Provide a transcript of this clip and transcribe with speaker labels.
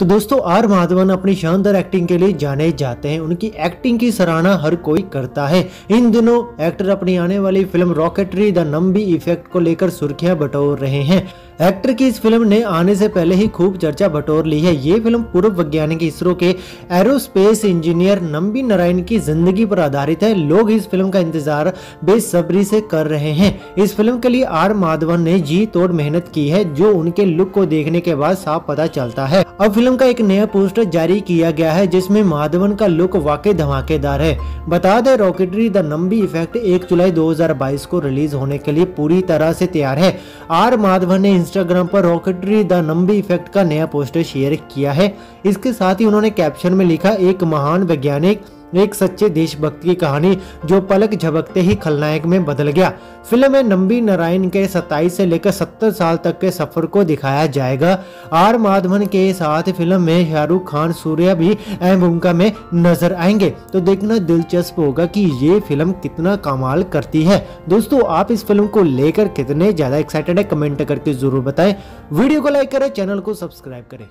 Speaker 1: तो दोस्तों, आर माधवन अपनी शानदार एक्टिंग के लिए जाने जाते हैं। उनकी एक्टिंग की सराहना हर कोई करता है। इन दिनों एक्टर अपनी आने वाली film Rocketry the Nambi Effect को लेकर सुर्खियाँ बटोर रहे हैं। एक्टर की इस फ़िल्म ने आने से पहले ही खूब चर्चा बटोर ली है। ये फ़िल्म पूर्व वैज्ञानिक इसरो के एरोस्पेस इंजीनियर नंबी नारायण की ज़िंदगी पर आधारित है। लोग इस फ़िल्म का इंतज़ार बेसब्री से कर रहे हैं। इस फ़िल्म के लिए आर माधवन ने जी तोड़ मेहनत की है, जो उनके लुक को देखने के बाद साफ़ पता चलता है। अब फ़िल्म का एक नया पोस्टर जारी किया गया है, जिसमें माधवन का लुक वाकई धमाकेदार है। बता दें, रॉकेटरी द नंबी इफ़ेक्ट 1 जुलाई 2022 को रिलीज़ होने के लिए पूरी तरह से तैयार है। आर माधवन ने इंस्टाग्राम पर रॉकेटरी द नंबी इफ़ेक्ट का नया पोस्टर शेयर किया है। इसके साथ ही उन्होंने कैप्शन में लिखा, एक महान वैज्ञानिक एक सच्चे देशभक्त की कहानी जो पलक झपकते ही खलनायक में बदल गया। फ़िल्म में नंबी नारायण के 27 से लेकर 70 साल तक के सफ़र को दिखाया जाएगा। आर माधवन के साथ फ़िल्म में शाहरुख खान, सूर्या भी अहम भूमिका में नज़र आएँगे। तो देखना दिलचस्प होगा कि ये फ़िल्म कितना कमाल करती है। दोस्तों, आप इस फ़िल्म को लेकर कितने ज़्यादा एक्साइटेड है, कमेंट करके ज़रूर बताएँ। वीडियो को लाइक करें, चैनल को सब्सक्राइब करें।